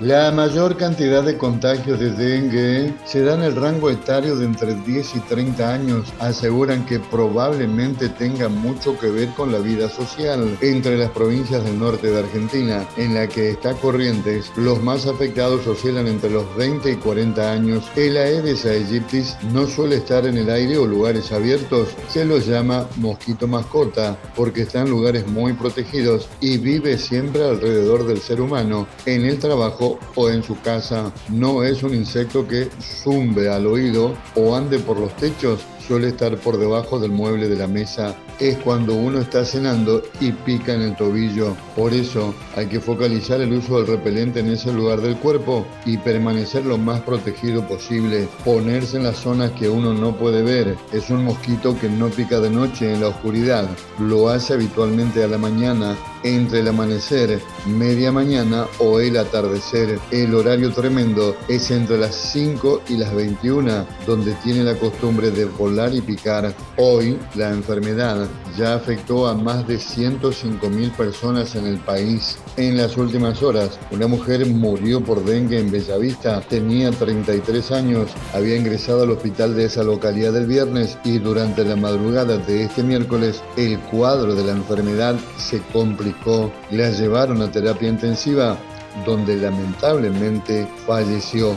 La mayor cantidad de contagios de dengue se da en el rango etario de entre 10 y 30 años. Aseguran que probablemente tenga mucho que ver con la vida social entre las provincias del norte de Argentina, en la que está Corrientes. Los más afectados oscilan entre los 20 y 40 años. El Aedes aegyptis no suele estar en el aire o lugares abiertos. Se los llama mosquito mascota porque está en lugares muy protegidos y vive siempre alrededor del ser humano, en el trabajo o en su casa. No es un insecto que zumbe al oído o ande por los techos, suele estar por debajo del mueble de la mesa. Es cuando uno está cenando y pica en el tobillo. Por eso hay que focalizar el uso del repelente en ese lugar del cuerpo y permanecer lo más protegido posible. Ponerse en las zonas que uno no puede ver. Es un mosquito que no pica de noche en la oscuridad. Lo hace habitualmente a la mañana entre el amanecer, media mañana o el atardecer. El horario tremendo es entre las 5 y las 21, donde tiene la costumbre de volar y picar. Hoy la enfermedad ya afectó a más de 105 mil personas en el país. En las últimas horas, una mujer murió por dengue en Bellavista, tenía 33 años, había ingresado al hospital de esa localidad el viernes y durante la madrugada de este miércoles el cuadro de la enfermedad se complicó. La llevaron a terapia intensiva donde lamentablemente falleció.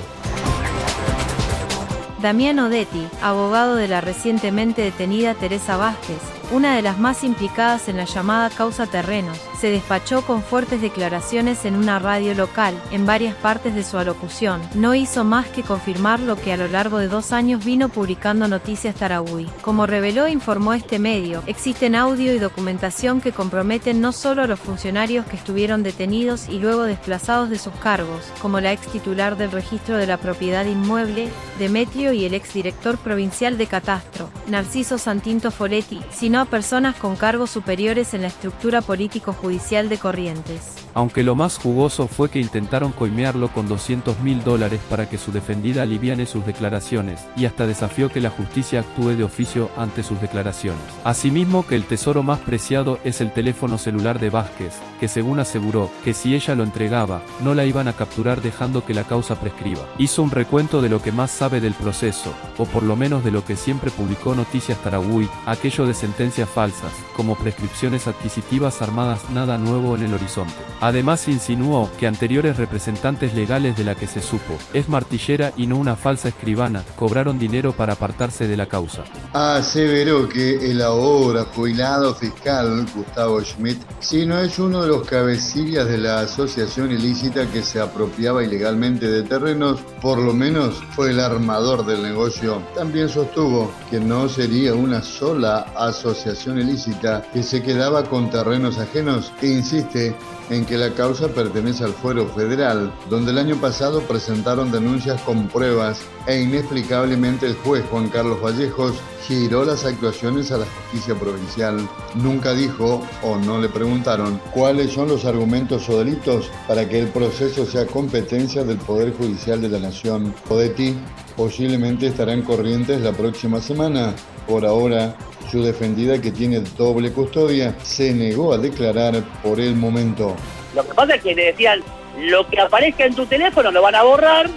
Damián Odetti, abogado de la recientemente detenida Teresa Vázquez, una de las más implicadas en la llamada causa terrenos, se despachó con fuertes declaraciones en una radio local, en varias partes de su alocución. No hizo más que confirmar lo que a lo largo de dos años vino publicando Noticias Tarahui. Como reveló e informó este medio, existen audio y documentación que comprometen no solo a los funcionarios que estuvieron detenidos y luego desplazados de sus cargos, como la ex titular del registro de la propiedad inmueble, Demetrio y el ex director provincial de Catastro, Narciso Santinto Foletti, sino a personas con cargos superiores en la estructura político-judicial de Corrientes. Aunque lo más jugoso fue que intentaron coimearlo con 200 mil dólares para que su defendida aliviane sus declaraciones, y hasta desafió que la justicia actúe de oficio ante sus declaraciones. Asimismo que el tesoro más preciado es el teléfono celular de Vázquez, que según aseguró, que si ella lo entregaba, no la iban a capturar dejando que la causa prescriba. Hizo un recuento de lo que más sabe del proceso, o por lo menos de lo que siempre publicó Noticias Tarahui, aquello de sentencias falsas, como prescripciones adquisitivas armadas nada nuevo en el horizonte. Además insinuó que anteriores representantes legales de la que se supo, es martillera y no una falsa escribana, cobraron dinero para apartarse de la causa. Aseveró que el ahora jubilado fiscal Gustavo Schmidt, si no es uno de los cabecillas de la asociación ilícita que se apropiaba ilegalmente de terrenos, por lo menos fue el armador del negocio. También sostuvo que no sería una sola asociación ilícita que se quedaba con terrenos ajenos e insiste en que la causa pertenece al fuero federal, donde el año pasado presentaron denuncias con pruebas e inexplicablemente el juez Juan Carlos Vallejos giró las actuaciones a la justicia provincial. Nunca dijo o no le preguntaron cuáles son los argumentos o delitos para que el proceso sea competencia del Poder Judicial de la Nación. Podetti posiblemente estarán corrientes la próxima semana. Por ahora, su defendida, que tiene doble custodia, se negó a declarar por el momento. Lo que pasa es que le decían, lo que aparezca en tu teléfono lo van a borrar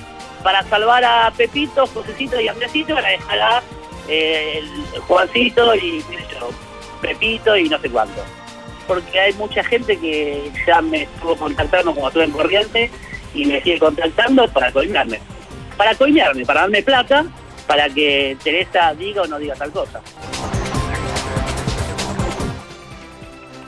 para salvar a Pepito, Josecito y Andresito, van a dejar a eh, Juancito y Pepito y no sé cuánto. Porque hay mucha gente que ya me estuvo contactando como estuve en corriente y me sigue contactando para coimearme. Para coimearme, para darme plata, para que Teresa diga o no diga tal cosa.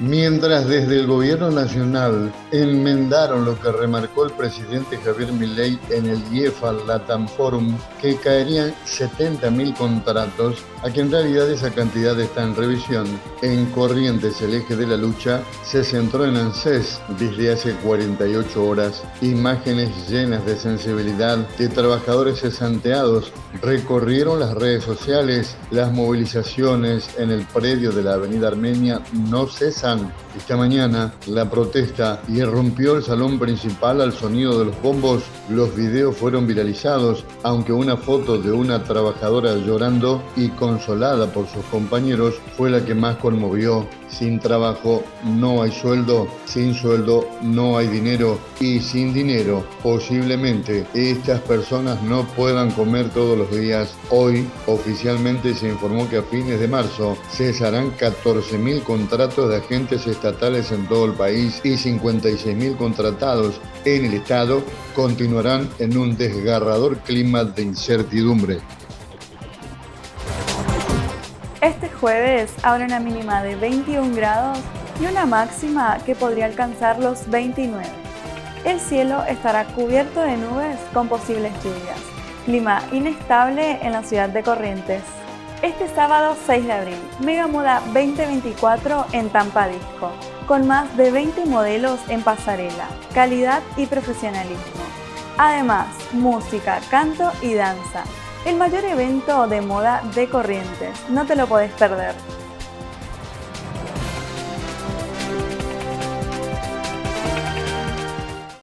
Mientras desde el gobierno nacional enmendaron lo que remarcó el presidente Javier Milei en el IEFA Latam Forum, que caerían 70.000 contratos, aquí en realidad esa cantidad está en revisión. En Corrientes, el eje de la lucha se centró en ANSES desde hace 48 horas. Imágenes llenas de sensibilidad de trabajadores cesanteados recorrieron las redes sociales. Las movilizaciones en el predio de la Avenida Armenia no cesan Esta mañana, la protesta irrumpió el salón principal al sonido de los bombos. Los videos fueron viralizados, aunque una foto de una trabajadora llorando y consolada por sus compañeros fue la que más conmovió. Sin trabajo no hay sueldo, sin sueldo no hay dinero y sin dinero posiblemente estas personas no puedan comer todos los días. Hoy oficialmente se informó que a fines de marzo cesarán 14.000 contratos de estatales en todo el país y 56.000 contratados en el Estado continuarán en un desgarrador clima de incertidumbre. Este jueves habrá una mínima de 21 grados y una máxima que podría alcanzar los 29. El cielo estará cubierto de nubes con posibles lluvias. Clima inestable en la ciudad de Corrientes. Este sábado 6 de abril, Mega Moda 2024 en Tampa Disco, con más de 20 modelos en pasarela, calidad y profesionalismo. Además, música, canto y danza. El mayor evento de moda de Corrientes, no te lo podés perder.